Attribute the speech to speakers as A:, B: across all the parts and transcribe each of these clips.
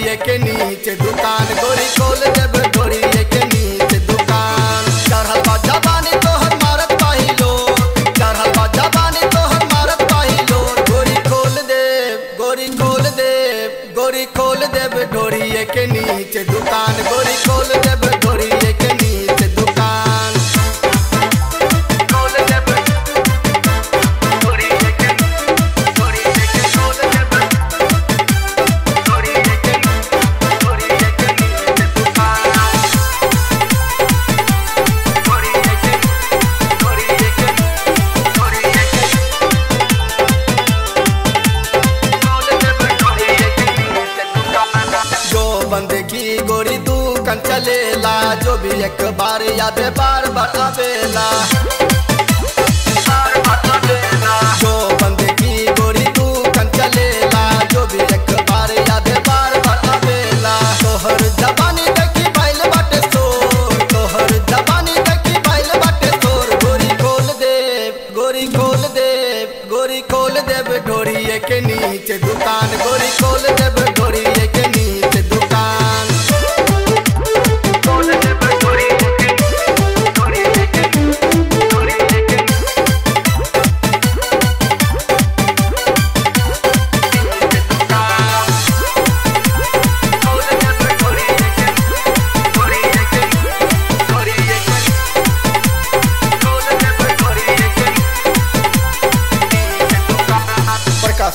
A: ढोरिए के नीचे दुकान। गोरी खोल जब घोड़िए के नीचे दुकान। चढ़ल बा जवानी हम मारत पहिलो। चढ़ल बा जवानी हम मारत पहिलो। गोरी खोल दे गोरी खोल दे गोरी खोल देव घोड़िए के नीचे दुकान। गोरी खोल देब बंदगी गोरी तू कन जो भी एक बार याद बार बार आवेला बंदगी गोरी तू कन चलेला जो भी एक बार याद बार बार आवेला तोहर खोल दे गोरी खोल दे गोरी खोल देब ढोरिए के नीचे दुकान। गोरी खोल देब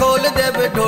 A: खोल देब गोरी